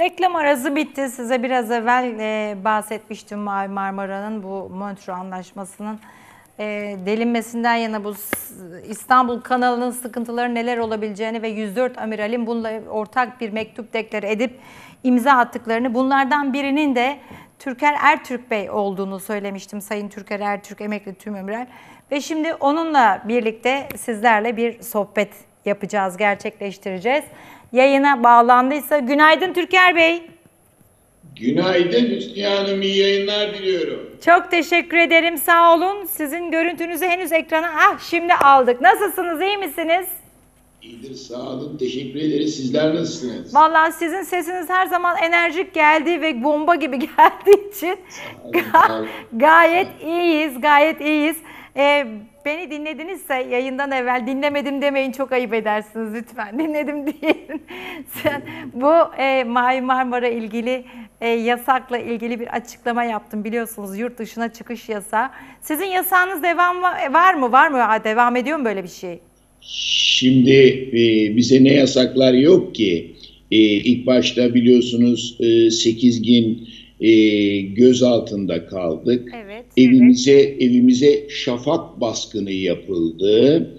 Reklam arası bitti. Size biraz evvel e, bahsetmiştim Marmara'nın bu Montreux Anlaşması'nın e, delinmesinden yana bu İstanbul kanalının sıkıntıları neler olabileceğini ve 104 amiralin bununla ortak bir mektup deklare edip imza attıklarını bunlardan birinin de Türker Ertürk Bey olduğunu söylemiştim. Sayın Türker Ertürk emekli tümamiral ve şimdi onunla birlikte sizlerle bir sohbet yapacağız, gerçekleştireceğiz. Yayına bağlandıysa günaydın Türker Bey. Günaydın Hüsniye Hanım, iyi yayınlar diliyorum. Çok teşekkür ederim. Sağ olun. Sizin görüntünüzü henüz ekrana ah şimdi aldık. Nasılsınız? iyi misiniz? İyidir, sağ olun, teşekkür ederiz. Sizler nasılsınız? Vallahi sizin sesiniz her zaman enerjik geldi ve bomba gibi geldiği için olun. gayet iyiyiz, gayet iyiyiz. Ee, beni dinledinizse yayından evvel dinlemedim demeyin çok ayıp edersiniz lütfen. Dinledim diyelim. Sen bu e, Mavi Marmara ilgili e, yasakla ilgili bir açıklama yaptım biliyorsunuz yurt dışına çıkış yasağı. Sizin yasağınız devam va- var mı? Var mı? Devam ediyor mu böyle bir şey? Şimdi e, bize ne yasaklar yok ki? E, ilk başta biliyorsunuz e, 8 gün e, göz altında kaldık. Evet. Evimize evimize şafak baskını yapıldı.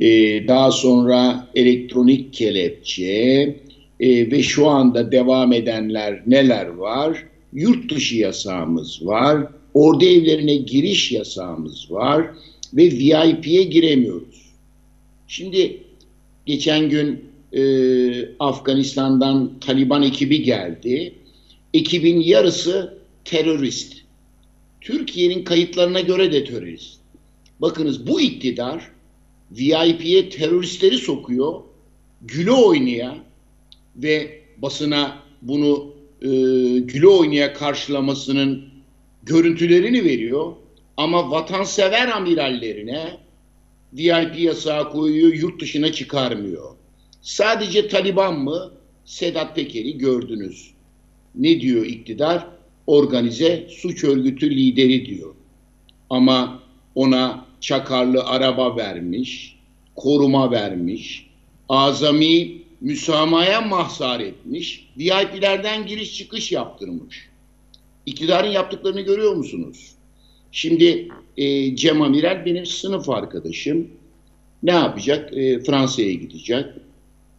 Ee, daha sonra elektronik kelepçe e, ve şu anda devam edenler neler var? Yurt dışı yasağımız var. Ordu evlerine giriş yasağımız var ve VIP'ye giremiyoruz. Şimdi geçen gün e, Afganistan'dan Taliban ekibi geldi. Ekibin yarısı terörist. Türkiye'nin kayıtlarına göre de terörist. Bakınız bu iktidar VIP'ye teröristleri sokuyor, güle oynaya ve basına bunu e, güle oynaya karşılamasının görüntülerini veriyor. Ama vatansever amirallerine VIP yasağı koyuyor, yurt dışına çıkarmıyor. Sadece Taliban mı? Sedat Peker'i gördünüz. Ne diyor iktidar? Organize suç örgütü lideri diyor. Ama ona çakarlı araba vermiş, koruma vermiş, azami müsamaya mahzar etmiş, VIP'lerden giriş çıkış yaptırmış. İktidarın yaptıklarını görüyor musunuz? Şimdi e, Cem Amiral benim sınıf arkadaşım. Ne yapacak? E, Fransa'ya gidecek.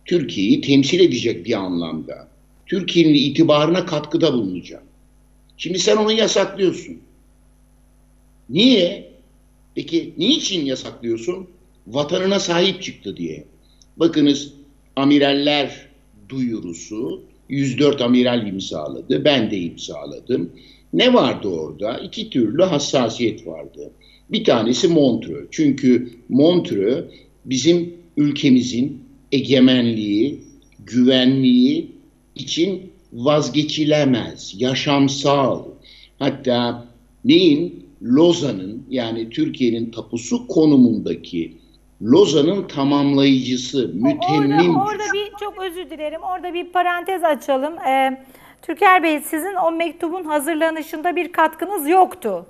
Türkiye'yi temsil edecek bir anlamda. Türkiye'nin itibarına katkıda bulunacak. Şimdi sen onu yasaklıyorsun. Niye? Peki niçin yasaklıyorsun? Vatanına sahip çıktı diye. Bakınız amiraller duyurusu 104 amiral imzaladı. Ben de imzaladım. Ne vardı orada? İki türlü hassasiyet vardı. Bir tanesi Montreux. Çünkü Montreux bizim ülkemizin egemenliği, güvenliği için vazgeçilemez, yaşamsal. Hatta neyin? Lozan'ın yani Türkiye'nin tapusu konumundaki Lozan'ın tamamlayıcısı, mütemmim. Orada, orada bir çok özür dilerim. Orada bir parantez açalım. Ee, Türker Bey sizin o mektubun hazırlanışında bir katkınız yoktu.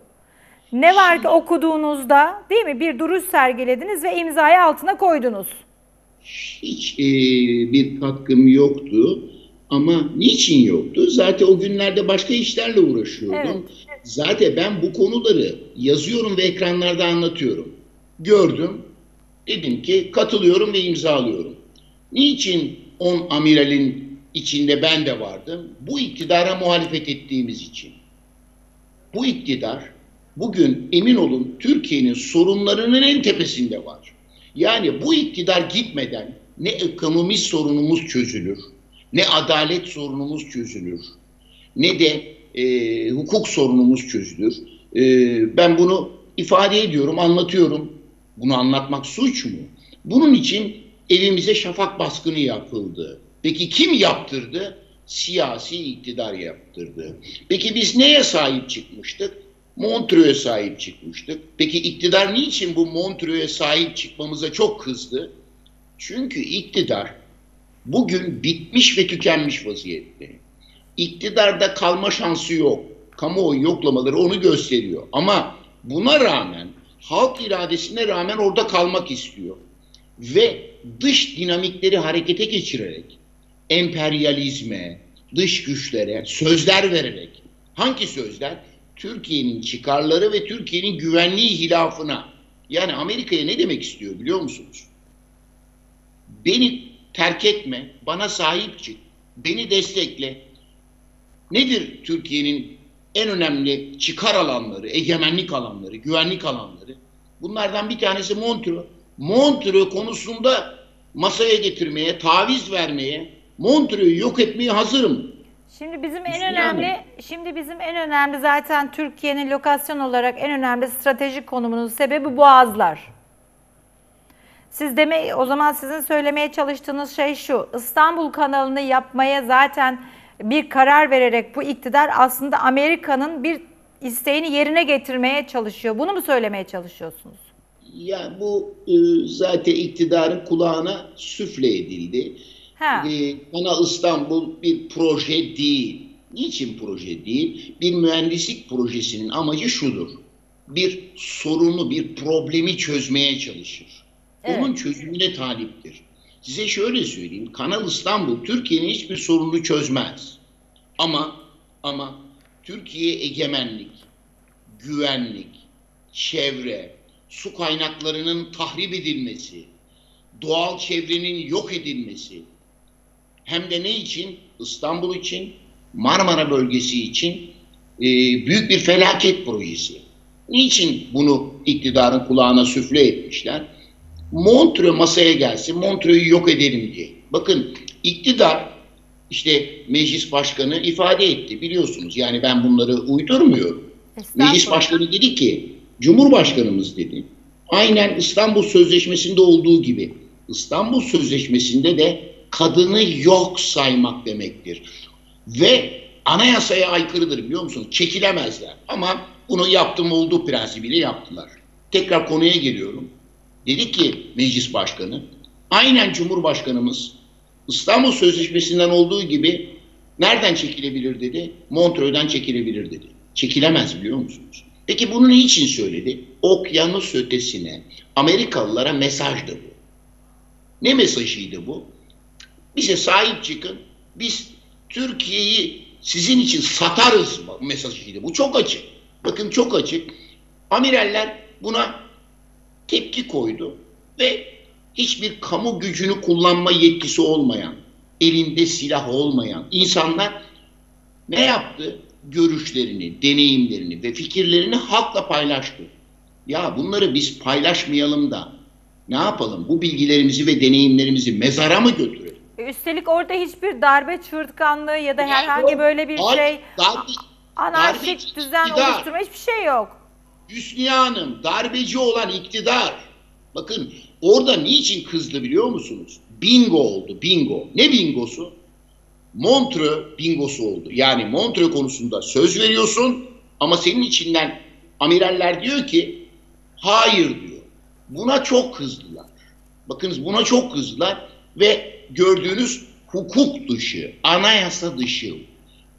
Ne var ki okuduğunuzda değil mi bir duruş sergilediniz ve imzayı altına koydunuz. hiç e, bir katkım yoktu. Ama niçin yoktu? Zaten o günlerde başka işlerle uğraşıyordum. Evet. Zaten ben bu konuları yazıyorum ve ekranlarda anlatıyorum. Gördüm. Dedim ki katılıyorum ve imzalıyorum. Niçin 10 amiralin içinde ben de vardım? Bu iktidara muhalefet ettiğimiz için. Bu iktidar bugün emin olun Türkiye'nin sorunlarının en tepesinde var. Yani bu iktidar gitmeden ne ekonomik sorunumuz çözülür, ne adalet sorunumuz çözülür, ne de e, hukuk sorunumuz çözülür. E, ben bunu ifade ediyorum, anlatıyorum. Bunu anlatmak suç mu? Bunun için evimize şafak baskını yapıldı. Peki kim yaptırdı? Siyasi iktidar yaptırdı. Peki biz neye sahip çıkmıştık? Montreux'e sahip çıkmıştık. Peki iktidar niçin bu Montreux'e sahip çıkmamıza çok kızdı? Çünkü iktidar bugün bitmiş ve tükenmiş vaziyette. İktidarda kalma şansı yok. Kamuoyu yoklamaları onu gösteriyor. Ama buna rağmen halk iradesine rağmen orada kalmak istiyor. Ve dış dinamikleri harekete geçirerek emperyalizme, dış güçlere sözler vererek hangi sözler? Türkiye'nin çıkarları ve Türkiye'nin güvenliği hilafına yani Amerika'ya ne demek istiyor biliyor musunuz? Beni terk etme, bana sahip çık, beni destekle. Nedir Türkiye'nin en önemli çıkar alanları, egemenlik alanları, güvenlik alanları? Bunlardan bir tanesi Montreux. Montreux konusunda masaya getirmeye, taviz vermeye, Montreux'u yok etmeye hazırım. Şimdi bizim en önemli, şimdi bizim en önemli zaten Türkiye'nin lokasyon olarak en önemli stratejik konumunun sebebi Boğazlar. Siz deme o zaman sizin söylemeye çalıştığınız şey şu. İstanbul kanalını yapmaya zaten bir karar vererek bu iktidar aslında Amerika'nın bir isteğini yerine getirmeye çalışıyor. Bunu mu söylemeye çalışıyorsunuz? Ya bu e, zaten iktidarın kulağına süfle edildi. Ha. E, Kanal İstanbul bir proje değil. Niçin proje değil? Bir mühendislik projesinin amacı şudur. Bir sorunu, bir problemi çözmeye çalışır. Onun Evet. çözümüne taliptir. Size şöyle söyleyeyim. Kanal İstanbul Türkiye'nin hiçbir sorununu çözmez. Ama ama Türkiye egemenlik, güvenlik, çevre, su kaynaklarının tahrip edilmesi, doğal çevrenin yok edilmesi, hem de ne için? İstanbul için, Marmara bölgesi için e, büyük bir felaket projesi. Niçin bunu iktidarın kulağına süfle etmişler? Montreux masaya gelsin, Montreux'u yok edelim diye. Bakın iktidar işte meclis başkanı ifade etti biliyorsunuz. Yani ben bunları uydurmuyorum. Meclis başkanı dedi ki, Cumhurbaşkanımız dedi, aynen İstanbul Sözleşmesi'nde olduğu gibi, İstanbul Sözleşmesi'nde de kadını yok saymak demektir. Ve anayasaya aykırıdır biliyor musunuz? Çekilemezler. Ama bunu yaptım olduğu prensibiyle yaptılar. Tekrar konuya geliyorum. Dedi ki meclis başkanı, aynen Cumhurbaşkanımız İstanbul Sözleşmesi'nden olduğu gibi nereden çekilebilir dedi? Montreux'den çekilebilir dedi. Çekilemez biliyor musunuz? Peki bunu niçin söyledi? Okyanus ötesine Amerikalılara mesajdı bu. Ne mesajıydı bu? Bize sahip çıkın. Biz Türkiye'yi sizin için satarız mesajıydı. Bu çok açık. Bakın çok açık. Amiraller buna tepki koydu ve hiçbir kamu gücünü kullanma yetkisi olmayan, elinde silah olmayan insanlar ne yaptı? Görüşlerini, deneyimlerini ve fikirlerini halkla paylaştı. Ya bunları biz paylaşmayalım da ne yapalım? Bu bilgilerimizi ve deneyimlerimizi mezara mı götürelim? Üstelik orada hiçbir darbe çığırtkanlığı ya da herhangi böyle bir şey darbe- anarşik darbe düzen oluşturma hiçbir şey yok. Hüsniye darbeci olan iktidar. Bakın orada niçin kızdı biliyor musunuz? Bingo oldu bingo. Ne bingosu? Montreux bingosu oldu. Yani Montreux konusunda söz veriyorsun ama senin içinden amiraller diyor ki hayır diyor. Buna çok kızdılar. Bakınız buna çok kızdılar ve gördüğünüz hukuk dışı, anayasa dışı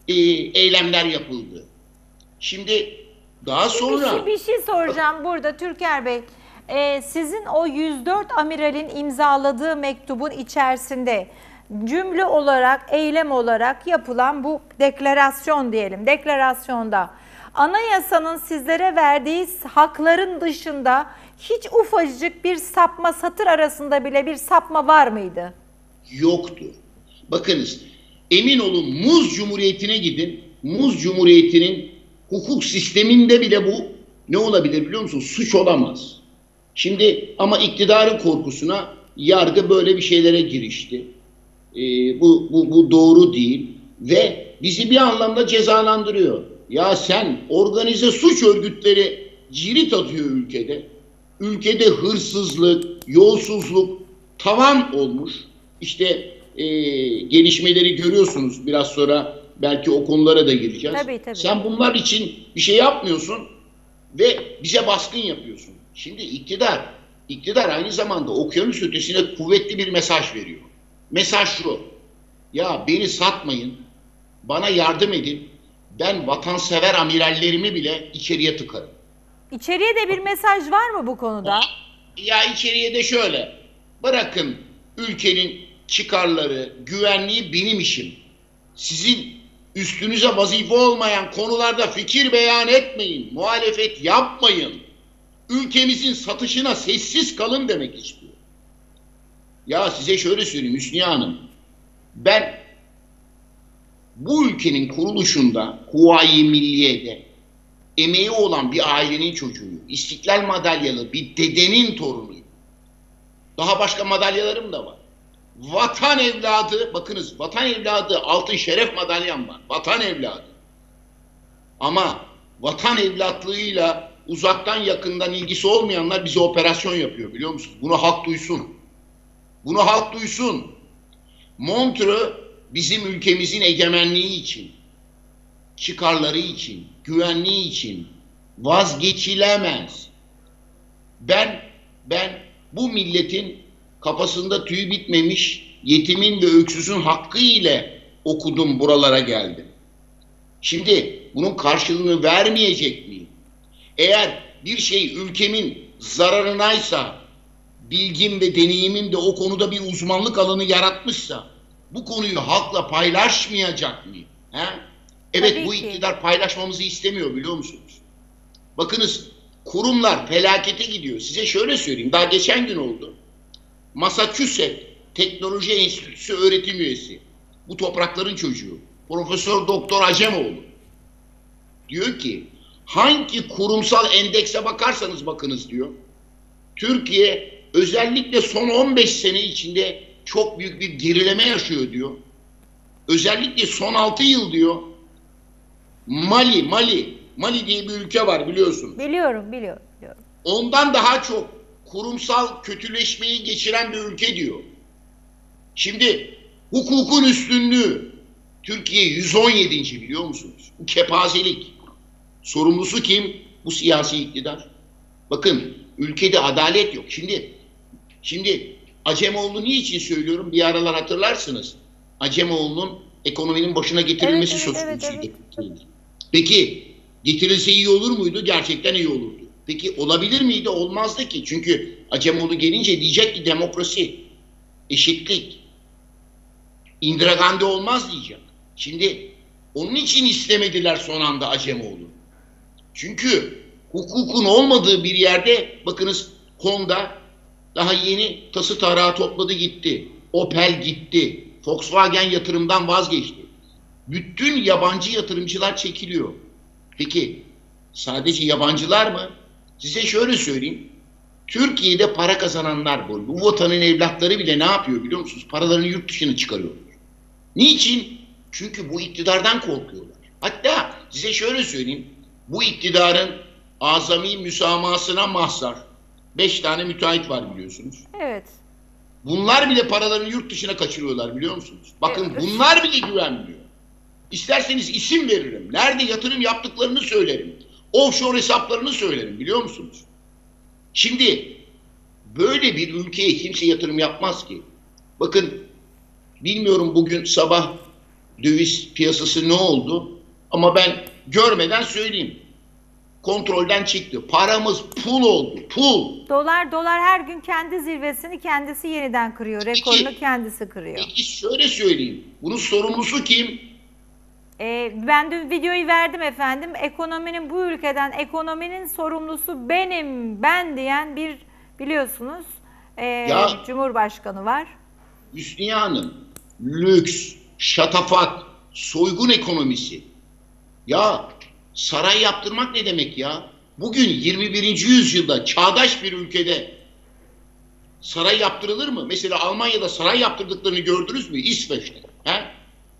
e, eylemler yapıldı. Şimdi daha Bir sonra şey, bir şey soracağım burada Türker Bey. Ee, sizin o 104 amiralin imzaladığı mektubun içerisinde cümle olarak, eylem olarak yapılan bu deklarasyon diyelim. Deklarasyonda anayasanın sizlere verdiği hakların dışında hiç ufacık bir sapma satır arasında bile bir sapma var mıydı? yoktur. Bakınız emin olun Muz Cumhuriyeti'ne gidin. Muz Cumhuriyeti'nin hukuk sisteminde bile bu ne olabilir biliyor musunuz? Suç olamaz. Şimdi ama iktidarın korkusuna yargı böyle bir şeylere girişti. Ee, bu, bu, bu doğru değil ve bizi bir anlamda cezalandırıyor. Ya sen organize suç örgütleri cirit atıyor ülkede. Ülkede hırsızlık, yolsuzluk tavan olmuş. İşte e, gelişmeleri görüyorsunuz. Biraz sonra belki o konulara da gireceğiz. Tabii, tabii. Sen bunlar için bir şey yapmıyorsun ve bize baskın yapıyorsun. Şimdi iktidar, iktidar aynı zamanda okyanus ötesine kuvvetli bir mesaj veriyor. Mesaj şu. Ya beni satmayın. Bana yardım edin. Ben vatansever amirallerimi bile içeriye tıkarım. İçeriye de bir mesaj var mı bu konuda? Ya içeriye de şöyle. Bırakın ülkenin çıkarları, güvenliği benim işim. Sizin üstünüze vazife olmayan konularda fikir beyan etmeyin, muhalefet yapmayın. Ülkemizin satışına sessiz kalın demek istiyor. Ya size şöyle söyleyeyim Hüsniye Hanım. Ben bu ülkenin kuruluşunda Huvayi Milliye'de emeği olan bir ailenin çocuğuyum. İstiklal madalyalı bir dedenin torunuyum. Daha başka madalyalarım da var. Vatan evladı, bakınız vatan evladı altın şeref madalyam var. Vatan evladı. Ama vatan evlatlığıyla uzaktan yakından ilgisi olmayanlar bize operasyon yapıyor biliyor musunuz? Bunu halk duysun. Bunu halk duysun. Montreux bizim ülkemizin egemenliği için, çıkarları için, güvenliği için vazgeçilemez. Ben ben bu milletin kafasında tüy bitmemiş yetimin ve öksüzün hakkı ile okudum buralara geldim. Şimdi bunun karşılığını vermeyecek miyim? Eğer bir şey ülkemin zararınaysa, bilgim ve deneyimim de o konuda bir uzmanlık alanı yaratmışsa, bu konuyu halkla paylaşmayacak mıyım? He? Evet Tabii bu ki. iktidar paylaşmamızı istemiyor biliyor musunuz? Bakınız kurumlar felakete gidiyor. Size şöyle söyleyeyim. Daha geçen gün oldu. Massachusetts Teknoloji Enstitüsü öğretim üyesi. Bu toprakların çocuğu. Profesör Doktor Acemoğlu. Diyor ki hangi kurumsal endekse bakarsanız bakınız diyor. Türkiye özellikle son 15 sene içinde çok büyük bir gerileme yaşıyor diyor. Özellikle son 6 yıl diyor. Mali, Mali, Mali diye bir ülke var biliyorsun. Biliyorum, biliyorum, biliyorum. Ondan daha çok kurumsal kötüleşmeyi geçiren bir ülke diyor. Şimdi hukukun üstünlüğü Türkiye 117. biliyor musunuz? Bu kepazelik. Sorumlusu kim? Bu siyasi iktidar. Bakın ülkede adalet yok. Şimdi şimdi Acemoğlu niçin söylüyorum? Bir aralar hatırlarsınız. Acemoğlu'nun ekonominin başına getirilmesi Evet, söz evet, konusuydu. evet. Peki getirilse iyi olur muydu? Gerçekten iyi olurdu. Peki olabilir miydi? Olmazdı ki. Çünkü Acemoğlu gelince diyecek ki demokrasi, eşitlik, Indira Gandhi olmaz diyecek. Şimdi onun için istemediler son anda Acemoğlu. Çünkü hukukun olmadığı bir yerde bakınız Honda daha yeni tası tarağı topladı gitti. Opel gitti. Volkswagen yatırımdan vazgeçti. Bütün yabancı yatırımcılar çekiliyor. Peki sadece yabancılar mı? Size şöyle söyleyeyim. Türkiye'de para kazananlar bu. Bu vatanın evlatları bile ne yapıyor biliyor musunuz? Paralarını yurt dışına çıkarıyorlar. Niçin? Çünkü bu iktidardan korkuyorlar. Hatta size şöyle söyleyeyim. Bu iktidarın azami müsamahasına mahzar. Beş tane müteahhit var biliyorsunuz. Evet. Bunlar bile paralarını yurt dışına kaçırıyorlar biliyor musunuz? Bakın Evet. bunlar bile güvenmiyor. İsterseniz isim veririm. Nerede yatırım yaptıklarını söylerim. Offshore hesaplarını söylerim biliyor musunuz? Şimdi böyle bir ülkeye kimse yatırım yapmaz ki. Bakın bilmiyorum bugün sabah döviz piyasası ne oldu ama ben görmeden söyleyeyim. Kontrolden çıktı. Paramız pul oldu. Pul. Dolar dolar her gün kendi zirvesini kendisi yeniden kırıyor. Rekorunu Peki. kendisi kırıyor. Peki şöyle söyleyeyim. Bunun sorumlusu kim? Ee, ben dün videoyu verdim efendim. Ekonominin bu ülkeden ekonominin sorumlusu benim, ben diyen bir biliyorsunuz e, Ya- Cumhurbaşkanı var. Hüsniye Hanım, lüks, şatafat, soygun ekonomisi. Ya saray yaptırmak ne demek ya? Bugün 21. yüzyılda çağdaş bir ülkede saray yaptırılır mı? Mesela Almanya'da saray yaptırdıklarını gördünüz mü? İsveç'te. He?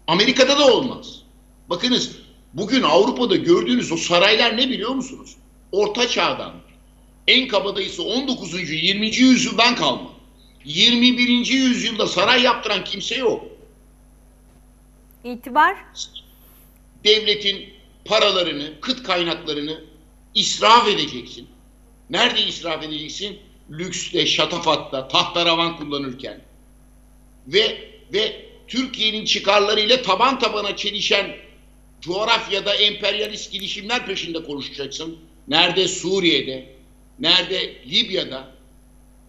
Amerika'da da olmaz. Bakınız bugün Avrupa'da gördüğünüz o saraylar ne biliyor musunuz? Orta çağdan. En kabadayısı 19. 20. yüzyıldan kalma. 21. yüzyılda saray yaptıran kimse yok. İtibar Devletin paralarını, kıt kaynaklarını israf edeceksin. Nerede israf edeceksin? Lükste, şatafatta, tahtaravan kullanırken. Ve ve Türkiye'nin çıkarlarıyla taban tabana çelişen coğrafyada emperyalist girişimler peşinde konuşacaksın. Nerede? Suriye'de. Nerede? Libya'da.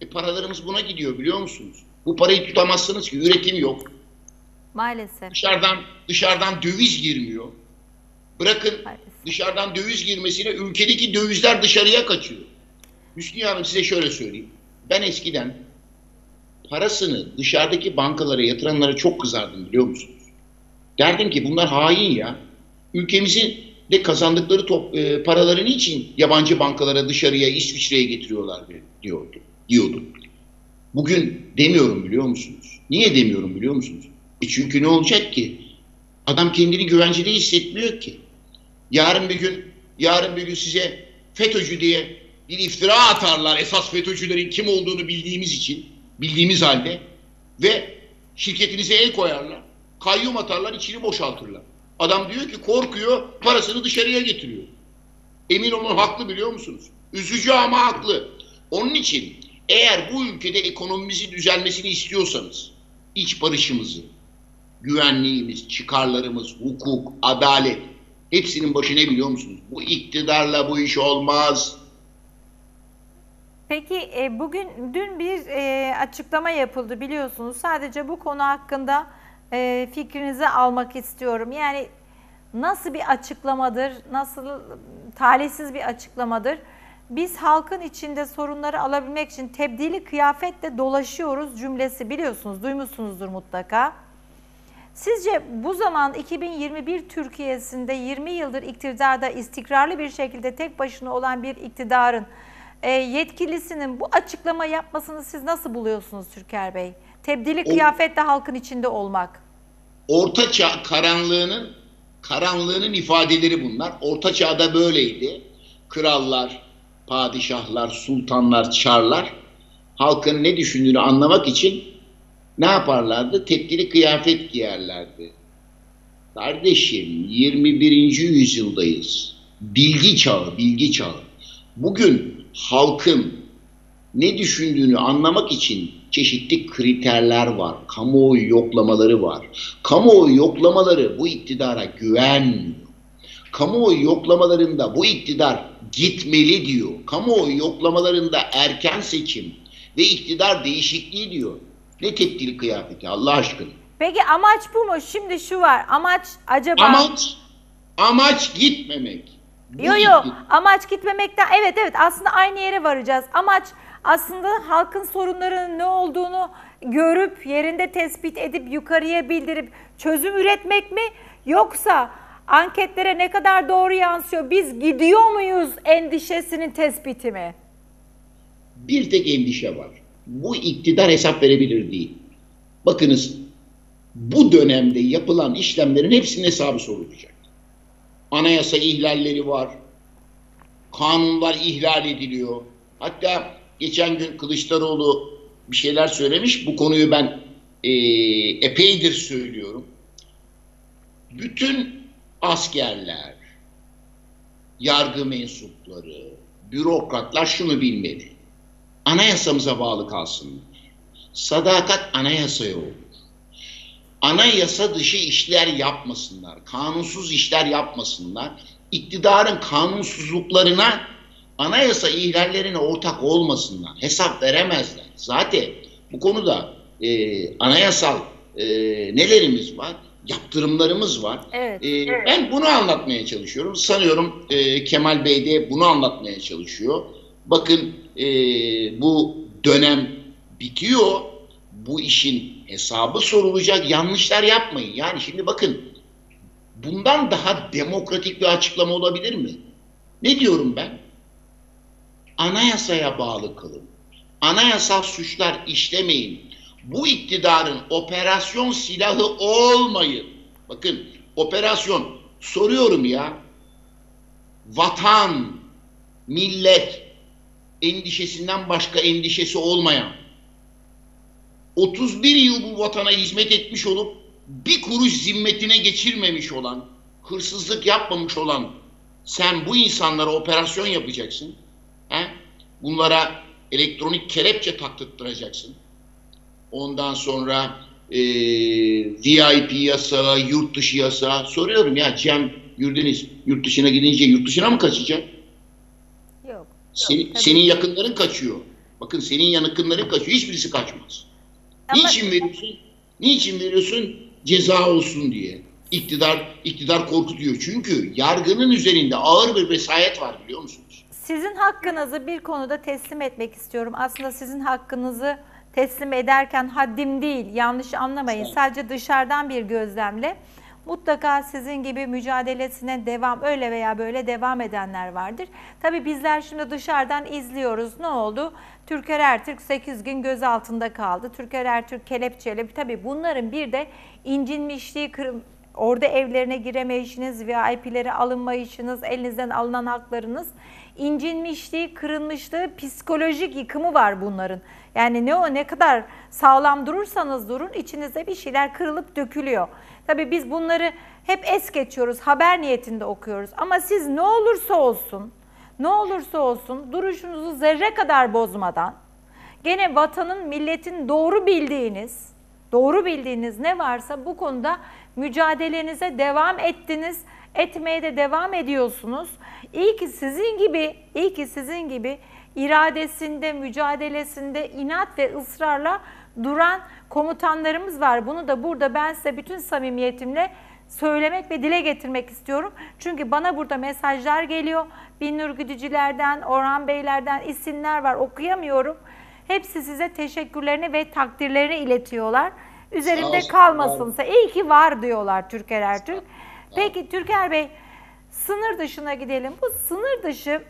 E paralarımız buna gidiyor biliyor musunuz? Bu parayı tutamazsınız ki üretim yok. Maalesef. Dışarıdan dışarıdan döviz girmiyor. Bırakın Maalesef. dışarıdan döviz girmesine ülkedeki dövizler dışarıya kaçıyor. Hüsnü Hanım size şöyle söyleyeyim. Ben eskiden parasını dışarıdaki bankalara yatıranlara çok kızardım biliyor musunuz? Derdim ki bunlar hain ya. Ülkemizin de kazandıkları top, e, paraları niçin yabancı bankalara dışarıya İsviçre'ye getiriyorlar diyordu. Diyordum. Bugün demiyorum biliyor musunuz? Niye demiyorum biliyor musunuz? E çünkü ne olacak ki? Adam kendini güvenceli hissetmiyor ki. Yarın bir gün yarın bir gün size FETÖ'cü diye bir iftira atarlar esas FETÖ'cülerin kim olduğunu bildiğimiz için, bildiğimiz halde ve şirketinize el koyarlar. Kayyum atarlar, içini boşaltırlar. Adam diyor ki korkuyor, parasını dışarıya getiriyor. Emin olun haklı biliyor musunuz? Üzücü ama haklı. Onun için eğer bu ülkede ekonomimizin düzelmesini istiyorsanız, iç barışımızı, güvenliğimiz, çıkarlarımız, hukuk, adalet hepsinin başı ne biliyor musunuz? Bu iktidarla bu iş olmaz. Peki e, bugün dün bir e, açıklama yapıldı biliyorsunuz. Sadece bu konu hakkında e, fikrinizi almak istiyorum. Yani nasıl bir açıklamadır? Nasıl talihsiz bir açıklamadır? Biz halkın içinde sorunları alabilmek için tebdili kıyafetle dolaşıyoruz cümlesi biliyorsunuz, duymuşsunuzdur mutlaka. Sizce bu zaman 2021 Türkiye'sinde 20 yıldır iktidarda istikrarlı bir şekilde tek başına olan bir iktidarın e, yetkilisinin bu açıklama yapmasını siz nasıl buluyorsunuz Türker Bey? Tebdili kıyafetle halkın içinde olmak. Orta Çağ karanlığının karanlığının ifadeleri bunlar. Orta Çağ'da böyleydi. Krallar, padişahlar, sultanlar, çarlar halkın ne düşündüğünü anlamak için ne yaparlardı? Tepkili kıyafet giyerlerdi. Kardeşim 21. yüzyıldayız. Bilgi çağı, bilgi çağı. Bugün halkın ne düşündüğünü anlamak için çeşitli kriterler var. Kamuoyu yoklamaları var. Kamuoyu yoklamaları bu iktidara güvenmiyor. Kamuoyu yoklamalarında bu iktidar gitmeli diyor. Kamuoyu yoklamalarında erken seçim ve iktidar değişikliği diyor. Ne tepkili kıyafeti Allah aşkına. Peki amaç bu mu? Şimdi şu var. Amaç acaba... Amaç amaç gitmemek. Bu Yo yo iktidar- amaç gitmemekten evet evet aslında aynı yere varacağız. Amaç aslında halkın sorunlarının ne olduğunu görüp yerinde tespit edip yukarıya bildirip çözüm üretmek mi yoksa anketlere ne kadar doğru yansıyor biz gidiyor muyuz endişesinin tespiti mi? bir tek endişe var. Bu iktidar hesap verebilir değil. Bakınız bu dönemde yapılan işlemlerin hepsinin hesabı sorulacak. Anayasa ihlalleri var. Kanunlar ihlal ediliyor. Hatta geçen gün Kılıçdaroğlu bir şeyler söylemiş. Bu konuyu ben e, epeydir söylüyorum. Bütün askerler, yargı mensupları, bürokratlar şunu bilmeli anayasamıza bağlı kalsınlar. Sadakat anayasaya olur. Anayasa dışı işler yapmasınlar. Kanunsuz işler yapmasınlar. İktidarın kanunsuzluklarına, anayasa ihlallerine ortak olmasınlar. Hesap veremezler. Zaten bu konuda e, anayasal e, nelerimiz var? Yaptırımlarımız var. Evet. Ee, Ben bunu anlatmaya çalışıyorum. Sanıyorum e, Kemal Bey de bunu anlatmaya çalışıyor. Bakın e, bu dönem bitiyor. Bu işin hesabı sorulacak. Yanlışlar yapmayın. Yani şimdi bakın bundan daha demokratik bir açıklama olabilir mi? Ne diyorum ben? Anayasaya bağlı kalın. Anayasal suçlar işlemeyin. Bu iktidarın operasyon silahı olmayın. Bakın operasyon soruyorum ya. Vatan, millet endişesinden başka endişesi olmayan 31 yıl bu vatana hizmet etmiş olup bir kuruş zimmetine geçirmemiş olan, hırsızlık yapmamış olan sen bu insanlara operasyon yapacaksın. He? Bunlara elektronik kelepçe taktırttıracaksın. Ondan sonra e, VIP yasağı, yurt dışı yasağı. Soruyorum ya Cem Gürdeniz yurt dışına gidince yurt dışına mı kaçacak? Yok. Senin, tabii. senin yakınların kaçıyor. Bakın senin yakınların kaçıyor. Hiçbirisi kaçmaz. Ama- Niçin veriyorsun? Niçin veriyorsun? ceza olsun diye. İktidar iktidar korkutuyor. Çünkü yargının üzerinde ağır bir vesayet var biliyor musunuz? Sizin hakkınızı bir konuda teslim etmek istiyorum. Aslında sizin hakkınızı teslim ederken haddim değil, yanlış anlamayın. Sadece dışarıdan bir gözlemle mutlaka sizin gibi mücadelesine devam öyle veya böyle devam edenler vardır. Tabii bizler şimdi dışarıdan izliyoruz. Ne oldu? Türker Ertürk 8 gün gözaltında kaldı. Türker Ertürk kelepçeli. Tabii bunların bir de incinmişliği, orada evlerine giremeyişiniz, VIP'lere alınmayışınız, elinizden alınan haklarınız, incinmişliği, kırılmışlığı, psikolojik yıkımı var bunların. Yani ne o ne kadar sağlam durursanız durun içinizde bir şeyler kırılıp dökülüyor. Tabii biz bunları hep es geçiyoruz, haber niyetinde okuyoruz. Ama siz ne olursa olsun, ne olursa olsun duruşunuzu zerre kadar bozmadan, gene vatanın, milletin doğru bildiğiniz, doğru bildiğiniz ne varsa bu konuda mücadelenize devam ettiniz. Etmeye de devam ediyorsunuz. İyi ki sizin gibi, iyi ki sizin gibi iradesinde, mücadelesinde inat ve ısrarla duran komutanlarımız var. Bunu da burada ben size bütün samimiyetimle söylemek ve dile getirmek istiyorum. Çünkü bana burada mesajlar geliyor. Binnur Güdücülerden, Orhan Beylerden isimler var okuyamıyorum. Hepsi size teşekkürlerini ve takdirlerini iletiyorlar. Üzerinde olsun, kalmasınsa iyi ki var diyorlar Türker Ertürk. Peki Türker Bey sınır dışına gidelim. Bu sınır dışı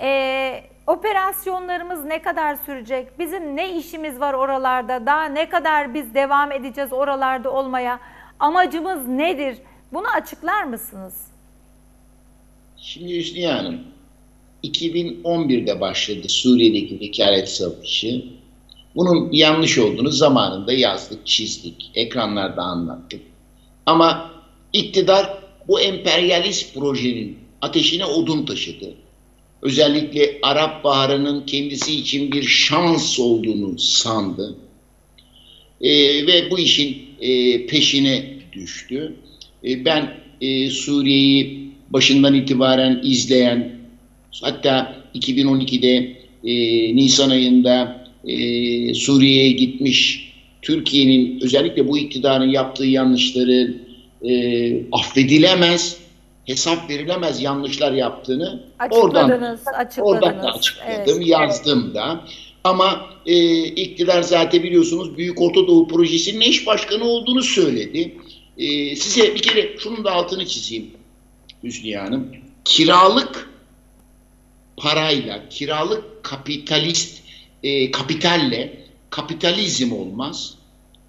e, operasyonlarımız ne kadar sürecek? Bizim ne işimiz var oralarda? Daha ne kadar biz devam edeceğiz oralarda olmaya? Amacımız nedir? Bunu açıklar mısınız? Şimdi Hüsniye Hanım, 2011'de başladı Suriye'deki vekalet savaşı. Bunun yanlış olduğunu zamanında yazdık, çizdik, ekranlarda anlattık. Ama iktidar bu emperyalist projenin ateşine odun taşıdı. Özellikle Arap Baharı'nın kendisi için bir şans olduğunu sandı. Ee, ve bu işin e, peşine düştü. E, ben e, Suriye'yi başından itibaren izleyen, hatta 2012'de e, Nisan ayında e, Suriye'ye gitmiş, Türkiye'nin özellikle bu iktidarın yaptığı yanlışları e, affedilemez, hesap verilemez yanlışlar yaptığını oradan. Oradan da açıkladım, Evet. yazdım da. Ama e, iktidar zaten biliyorsunuz Büyük Orta Doğu Projesi'nin eş başkanı olduğunu söyledi. E, size bir kere şunun da altını çizeyim Hüsniye Hanım. Kiralık parayla, kiralık kapitalist e, kapitalle kapitalizm olmaz.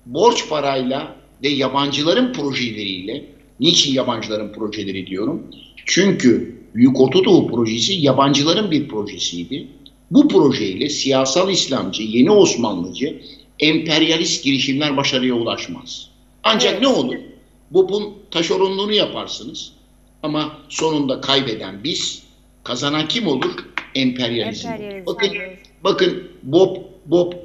Borç parayla ve yabancıların projeleriyle, niçin yabancıların projeleri diyorum? Çünkü Büyük Orta Doğu Projesi yabancıların bir projesiydi. Bu projeyle siyasal İslamcı, yeni Osmanlıcı, emperyalist girişimler başarıya ulaşmaz. Ancak Evet. ne olur? BOP'un taşeronluğunu yaparsınız. Ama sonunda kaybeden biz, kazanan kim olur? Emperyalizm. Emperyalizm Bakın, bakın BOP, BOP,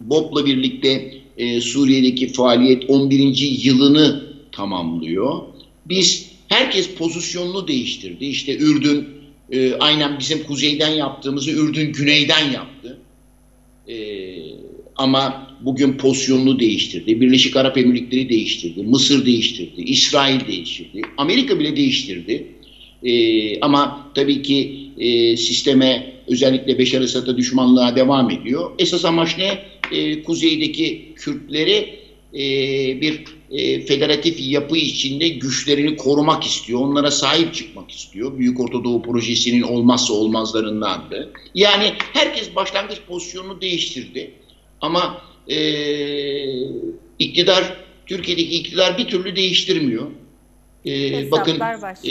BOP'la birlikte e, Suriye'deki faaliyet 11. yılını tamamlıyor. Biz herkes pozisyonunu değiştirdi. İşte Ürdün e, aynen bizim kuzeyden yaptığımızı Ürdün güneyden yaptı. E, ama bugün pozisyonunu değiştirdi. Birleşik Arap Emirlikleri değiştirdi. Mısır değiştirdi. İsrail değiştirdi. Amerika bile değiştirdi. E, ama tabii ki e, sisteme özellikle Beşar Esad'a düşmanlığa devam ediyor. Esas amaç ne? E, kuzeydeki Kürtleri e, bir e, federatif yapı içinde güçlerini korumak istiyor. Onlara sahip çıkmak istiyor. Büyük Orta Doğu Projesi'nin olmazsa olmazlarındandı. Yani herkes başlangıç pozisyonunu değiştirdi. Ama e, iktidar, Türkiye'deki iktidar bir türlü değiştirmiyor. E, bakın e,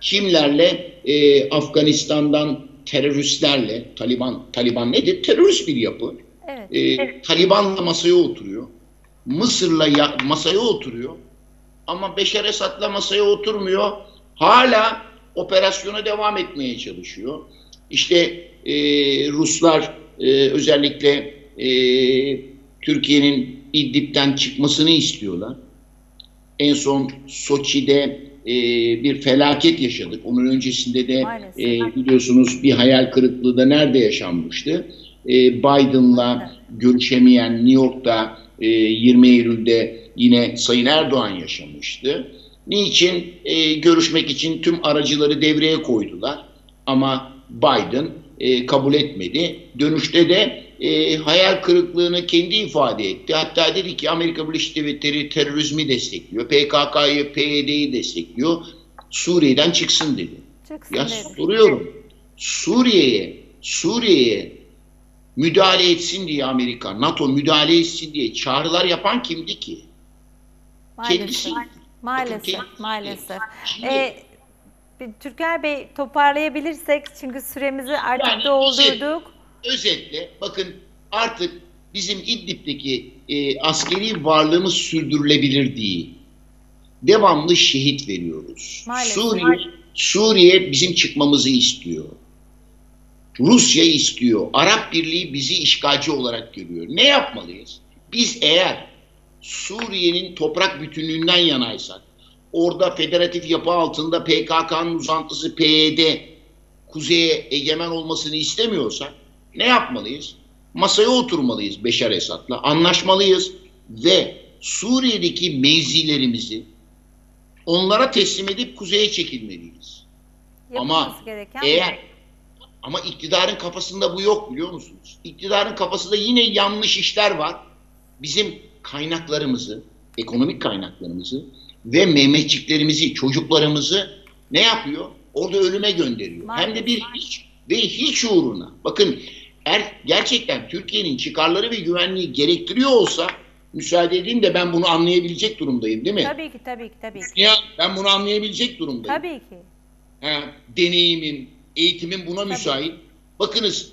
kimlerle e, Afganistan'dan teröristlerle Taliban Taliban nedir? Terörist bir yapı. Evet. E, Taliban'la masaya oturuyor. Mısır'la ya- masaya oturuyor. Ama Beşar Esad'la masaya oturmuyor. Hala operasyona devam etmeye çalışıyor. İşte e, Ruslar e, özellikle e, Türkiye'nin İdlib'den çıkmasını istiyorlar. En son Soçi'de e, bir felaket yaşadık. Onun öncesinde de e, biliyorsunuz bir hayal kırıklığı da nerede yaşanmıştı? E, Biden'la görüşemeyen New York'ta e, 20 Eylül'de yine Sayın Erdoğan yaşamıştı. Niçin? E, görüşmek için tüm aracıları devreye koydular. Ama Biden e, kabul etmedi. Dönüşte de e, hayal kırıklığını kendi ifade etti. Hatta dedi ki Amerika Birleşik Devletleri terörizmi destekliyor. PKK'yı, PYD'yi destekliyor. Suriye'den çıksın dedi. Çıksın Ya dedi. soruyorum. Suriye'ye, Suriye'ye müdahale etsin diye Amerika, NATO müdahale etsin diye çağrılar yapan kimdi ki? Kendisi. Maalesef. Maalesef, kendisi. maalesef. Şimdi- Ee, Türker Bey toparlayabilirsek çünkü süremizi artık Yani doldurduk. Özetle bakın artık bizim İdlib'deki e, askeri varlığımız sürdürülebilir değil. Devamlı şehit veriyoruz. Maalesef. Suriye, Suriye bizim çıkmamızı istiyor. Rusya istiyor. Arap Birliği bizi işgalci olarak görüyor. Ne yapmalıyız? Biz eğer Suriye'nin toprak bütünlüğünden yanaysak, orada federatif yapı altında PKK'nın uzantısı PYD kuzeye egemen olmasını istemiyorsak ne yapmalıyız? Masaya oturmalıyız Beşar Esad'la, anlaşmalıyız ve Suriye'deki mevzilerimizi onlara teslim edip kuzeye çekilmeliyiz. Ama Yapılması gereken Eğer ama iktidarın kafasında bu yok biliyor musunuz? İktidarın kafasında yine yanlış işler var. Bizim kaynaklarımızı, ekonomik kaynaklarımızı ve Mehmetçiklerimizi, çocuklarımızı ne yapıyor? Orada ölüme gönderiyor. Hem de bir hiç ve hiç uğruna. Bakın er, gerçekten Türkiye'nin çıkarları ve güvenliği gerektiriyor olsa müsaade edin de ben bunu anlayabilecek durumdayım değil mi? Tabii ki, tabii ki, tabii ki. Ya ben bunu anlayabilecek durumdayım. Tabii ki. Ha, deneyimim, eğitimim buna müsait. Bakınız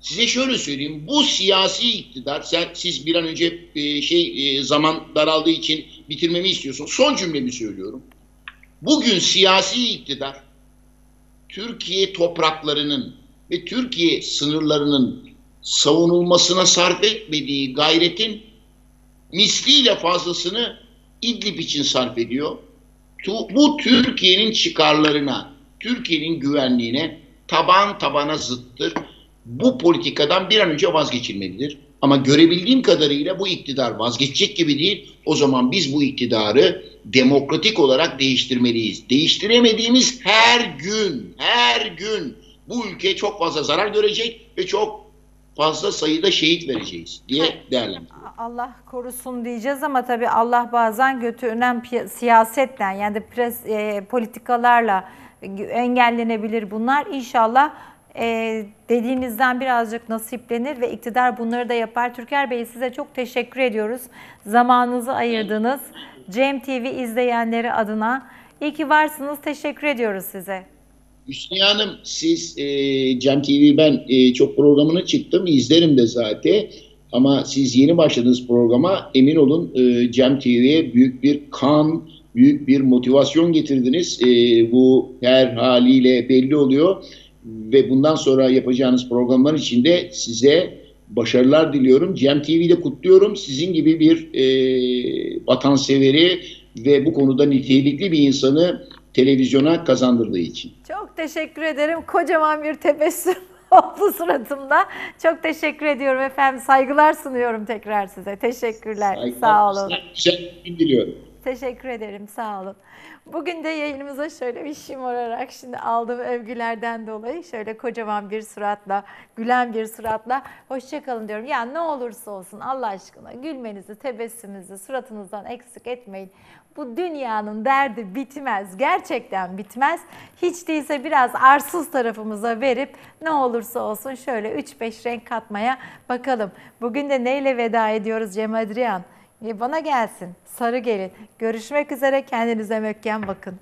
size şöyle söyleyeyim. Bu siyasi iktidar, sen, siz bir an önce e, şey e, zaman daraldığı için bitirmemi istiyorsun. Son cümlemi söylüyorum. Bugün siyasi iktidar Türkiye topraklarının ve Türkiye sınırlarının savunulmasına sarf etmediği gayretin misliyle fazlasını İdlib için sarf ediyor. Bu Türkiye'nin çıkarlarına, Türkiye'nin güvenliğine taban tabana zıttır. Bu politikadan bir an önce vazgeçilmelidir. Ama görebildiğim kadarıyla bu iktidar vazgeçecek gibi değil. O zaman biz bu iktidarı demokratik olarak değiştirmeliyiz. Değiştiremediğimiz her gün, her gün bu ülke çok fazla zarar görecek ve çok fazla sayıda şehit vereceğiz diye değerlendiriyorum. Allah korusun diyeceğiz ama tabii Allah bazen götürünen siyasetle yani de pres, e, politikalarla engellenebilir bunlar. İnşallah e, dediğinizden birazcık nasiplenir ve iktidar bunları da yapar. Türker Bey size çok teşekkür ediyoruz. Zamanınızı ayırdınız. Cem TV izleyenleri adına. İyi ki varsınız. Teşekkür ediyoruz size. Hüsniye Hanım siz e, Cem TV ben e, çok programına çıktım izlerim de zaten ama siz yeni başladığınız programa emin olun e, Cem TV'ye büyük bir kan, büyük bir motivasyon getirdiniz. E, bu her haliyle belli oluyor ve bundan sonra yapacağınız programlar için de size başarılar diliyorum. Cem TV'de kutluyorum. Sizin gibi bir e, vatanseveri ve bu konuda nitelikli bir insanı televizyona kazandırdığı için. Çok teşekkür ederim. Kocaman bir tebessüm oldu suratımda. Çok teşekkür ediyorum efendim. Saygılar sunuyorum tekrar size. Teşekkürler. Saygılar, Sağ olun. Güzel bir gün diliyorum. Teşekkür ederim. Sağ olun. Bugün de yayınımıza şöyle bir şımararak şimdi aldığım övgülerden dolayı şöyle kocaman bir suratla, gülen bir suratla hoşçakalın diyorum. Ya ne olursa olsun Allah aşkına gülmenizi, tebessümünüzü suratınızdan eksik etmeyin. Bu dünyanın derdi bitmez. Gerçekten bitmez. Hiç değilse biraz arsız tarafımıza verip ne olursa olsun şöyle 3-5 renk katmaya bakalım. Bugün de neyle veda ediyoruz Cem Adrian? E, Bana gelsin. Sarı gelin. Görüşmek üzere. Kendinize mökken bakın.